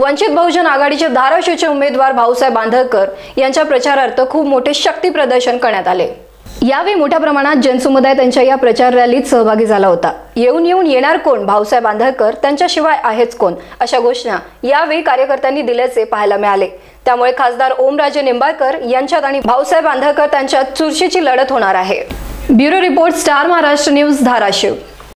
वंचित बहुजन आघाडीचे धाराशिवचे उमेदवार भाऊसाहेब बांधळकर यांच्या प्रचारार्थ खूप मोठे शक्ती प्रदर्शन करण्यात आले. यावेळी मोठ्या प्रमाणात जनसमुदाय त्यांच्या या प्रचार रॅलीत सहभागी झाला होता. येऊन येऊन येणार कोण? भाऊसाहेब बांधळकर त्यांच्याशिवाय आहेच कोण? अशा घोषणा यावेळी कार्यकर्त्यांनी दिल्याचे पाहायला मिळाले. त्यामुळे खासदार ओमराजे निंबाळकर यांच्यात आणि भाऊसाहेब बांधळकर त्यांच्यात चुरशीची लढत होणार आहे. Bureau report star Maharashtra news Dharashiv.